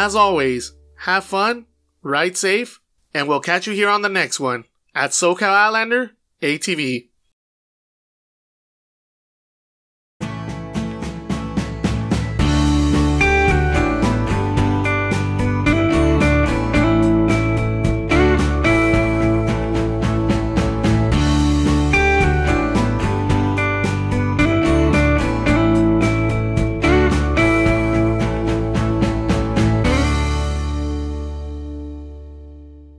As always, have fun, ride safe, and we'll catch you here on the next one at SoCal Islander ATV.